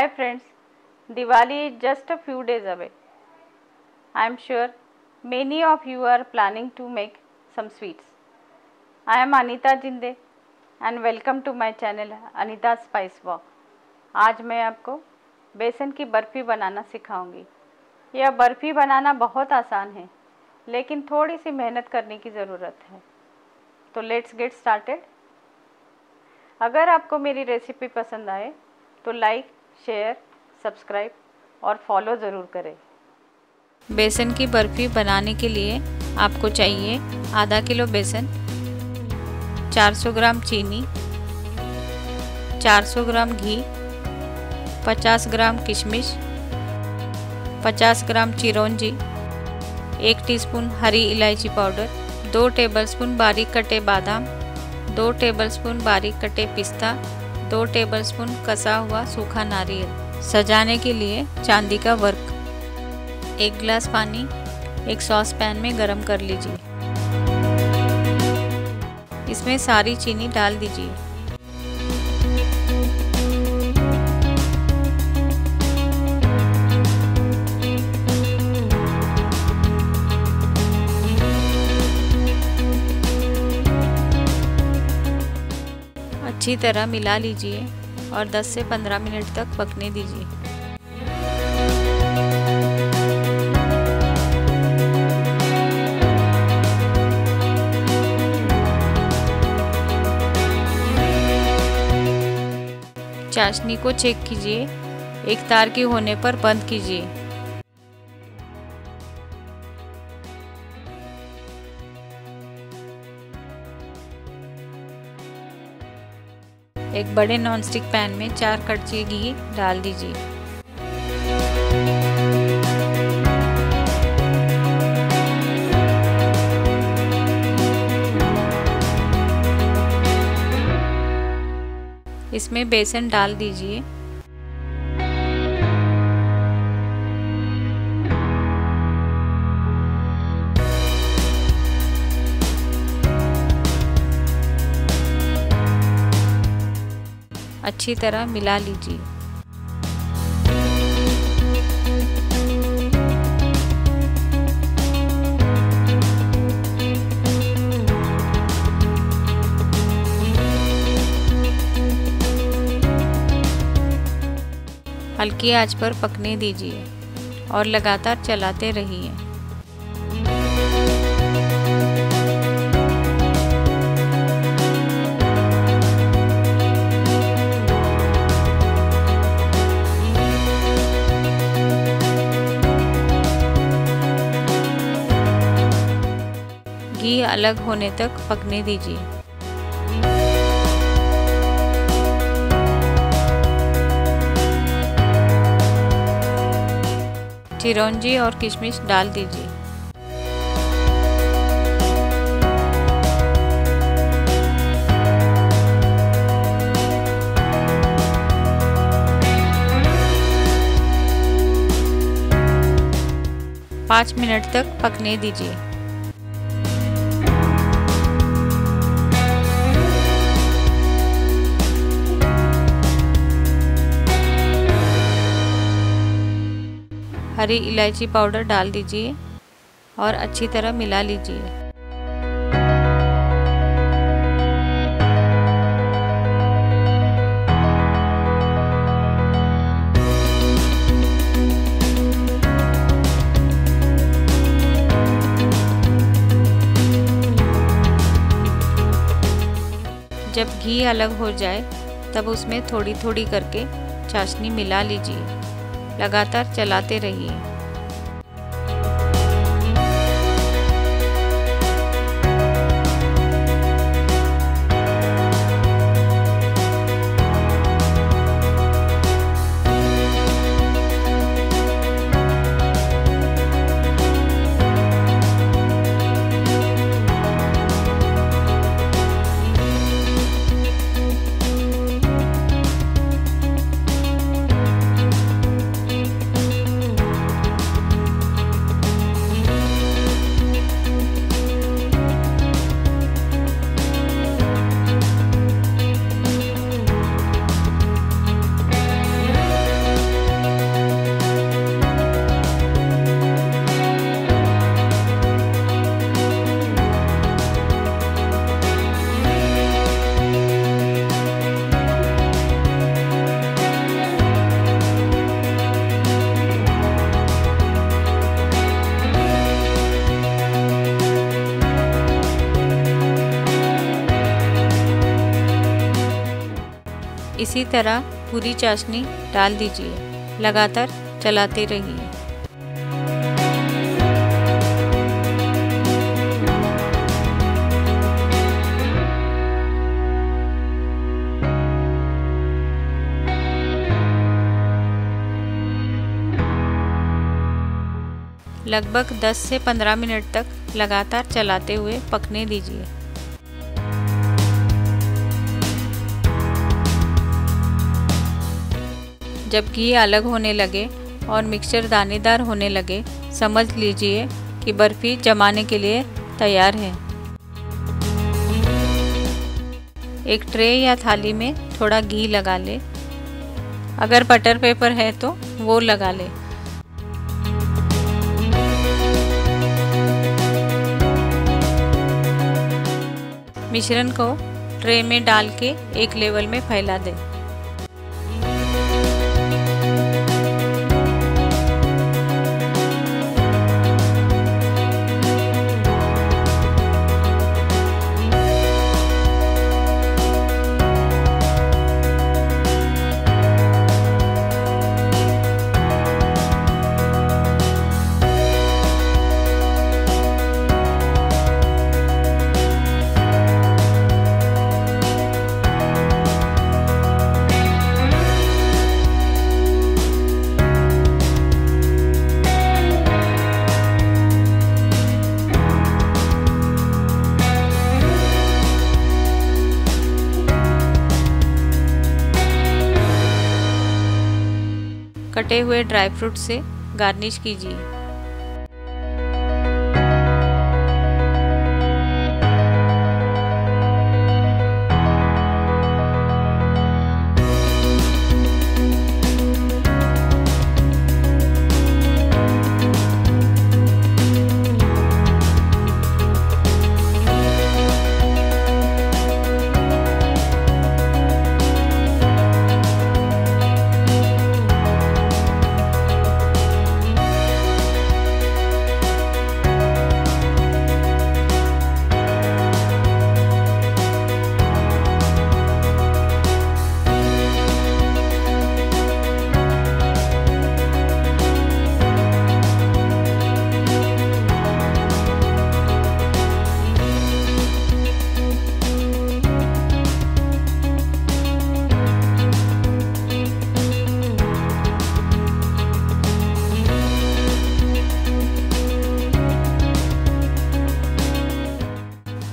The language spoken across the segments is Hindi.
Hi friends Diwali is just a few days away I am sure many of you are planning to make some sweets I am Anita Jinde and welcome to my channel Anita spice walk आज मैं आपको बेसन की बर्फ़ी बनाना सिखाऊँगी। यह बर्फ़ी बनाना बहुत आसान है, लेकिन थोड़ी सी मेहनत करने की ज़रूरत है। तो लेट्स गेट स्टार्टेड अगर आपको मेरी रेसिपी पसंद आए तो लाइक शेयर सब्सक्राइब और फॉलो ज़रूर करें। बेसन की बर्फ़ी बनाने के लिए आपको चाहिए आधा किलो बेसन 400 ग्राम चीनी 400 ग्राम घी 50 ग्राम किशमिश 50 ग्राम चिरौंजी, एक टीस्पून हरी इलायची पाउडर, दो टेबलस्पून बारीक कटे बादाम, दो टेबलस्पून बारीक कटे पिस्ता दो टेबलस्पून कसा हुआ सूखा नारियल सजाने के लिए चांदी का वर्क। एक गिलास पानी, एक सॉस पैन में गरम कर लीजिए। इसमें सारी चीनी डाल दीजिए। अच्छी तरह मिला लीजिए और 10 से 15 मिनट तक पकने दीजिए। चाशनी को चेक कीजिए। एक तार की होने पर बंद कीजिए। एक बड़े नॉनस्टिक पैन में चार कड़छी घी डाल दीजिए। इसमें बेसन डाल दीजिए। अच्छी तरह मिला लीजिए। हल्की आँच पर पकने दीजिए और लगातार चलाते रहिए। अलग होने तक पकने दीजिए। चिरौंजी और किशमिश डाल दीजिए। पाँच मिनट तक पकने दीजिए। हरी इलायची पाउडर डाल दीजिए और अच्छी तरह मिला लीजिए। जब घी अलग हो जाए, तब उसमें थोड़ी थोड़ी करके चाशनी मिला लीजिए। लगातार चलाते रहिए। इसी तरह पूरी चाशनी डाल दीजिए, लगातार चलाते रहिए। लगभग 10 से 15 मिनट तक लगातार चलाते हुए पकने दीजिए। जब घी अलग होने लगे और मिक्सचर दानेदार होने लगे। समझ लीजिए कि बर्फ़ी जमाने के लिए तैयार है। एक ट्रे या थाली में थोड़ा घी लगा ले। अगर बटर पेपर है तो वो लगा ले। मिश्रण को ट्रे में डाल के एक लेवल में फैला दें। कटे हुए ड्राई फ्रूट से गार्निश कीजिए।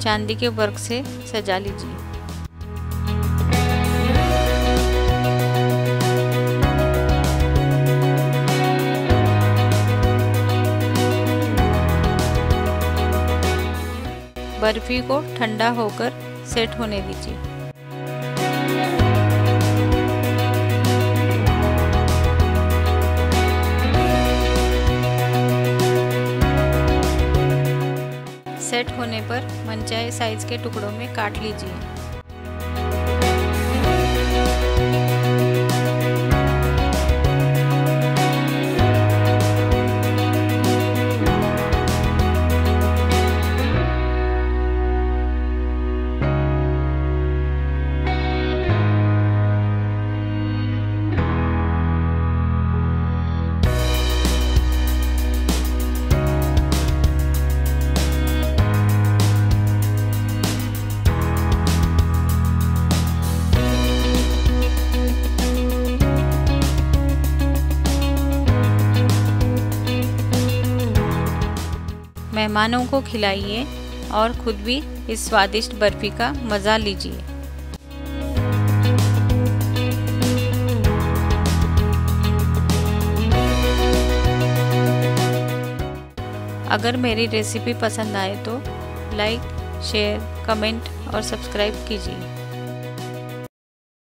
चांदी के वर्क से सजा लीजिए। बर्फ़ी को ठंडा होकर सेट होने दीजिए। मनचाहे साइज़ के टुकड़ों में काट लीजिए। मेहमानों को खिलाइए और खुद भी इस स्वादिष्ट बर्फ़ी का मज़ा लीजिए। अगर मेरी रेसिपी पसंद आए तो लाइक, शेयर, कमेंट और सब्सक्राइब कीजिए।